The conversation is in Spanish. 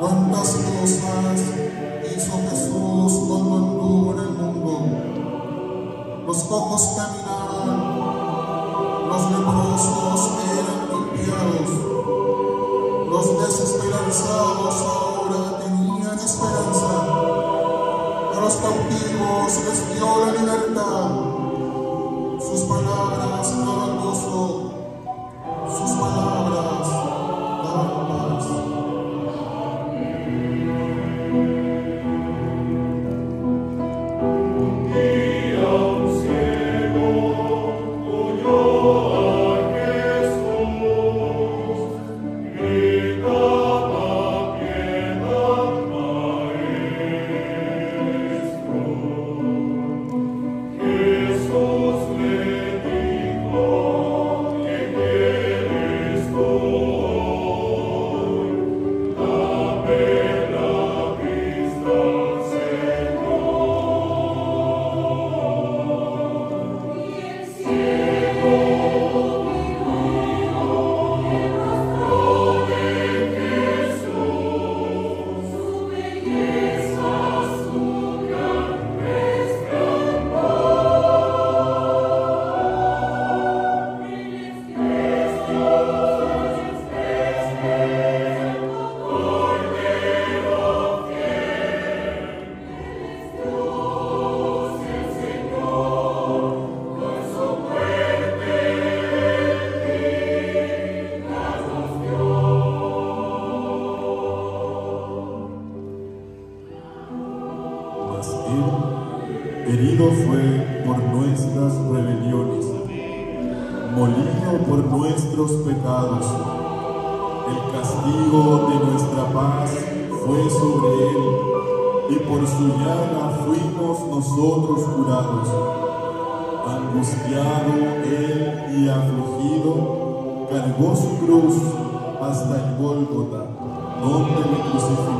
Cuántas cosas hizo Jesús cuando anduvo en el mundo. Los cojos caminaban, los leprosos eran limpiados, los desesperanzados ahora tenían esperanza, a los cautivos les dio la libertad, sus palabras daban sus palabras fue por nuestras rebeliones, molido por nuestros pecados. El castigo de nuestra paz fue sobre Él, y por su llaga fuimos nosotros curados. Angustiado Él y afligido, cargó su cruz hasta el Gólgota, donde le crucificaron.